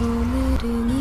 오늘은